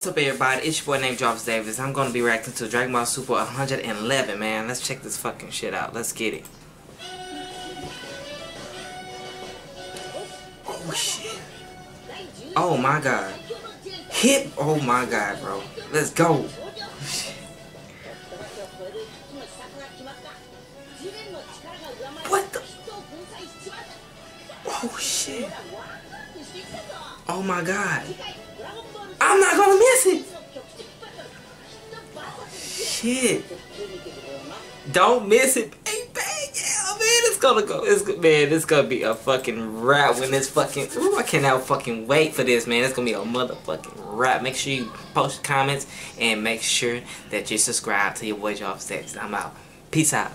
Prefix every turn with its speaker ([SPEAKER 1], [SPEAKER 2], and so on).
[SPEAKER 1] What's up everybody, it's your boy named Jarvis Davis. I'm gonna be reacting to Dragon Ball Super 111, man. Let's check this fucking shit out. Let's get it. Oh shit. Oh my god. Hit oh my god, bro. Let's go. What the Oh shit. Oh my god. Shit. Don't miss it. Bang. Yeah, man, it's gonna go. It's man, it's gonna be a fucking wrap when this fucking. Ooh, I cannot fucking wait for this, man. It's gonna be a motherfucking wrap. Make sure you post comments and make sure that you subscribe to your boy Job Sex. I'm out. Peace out.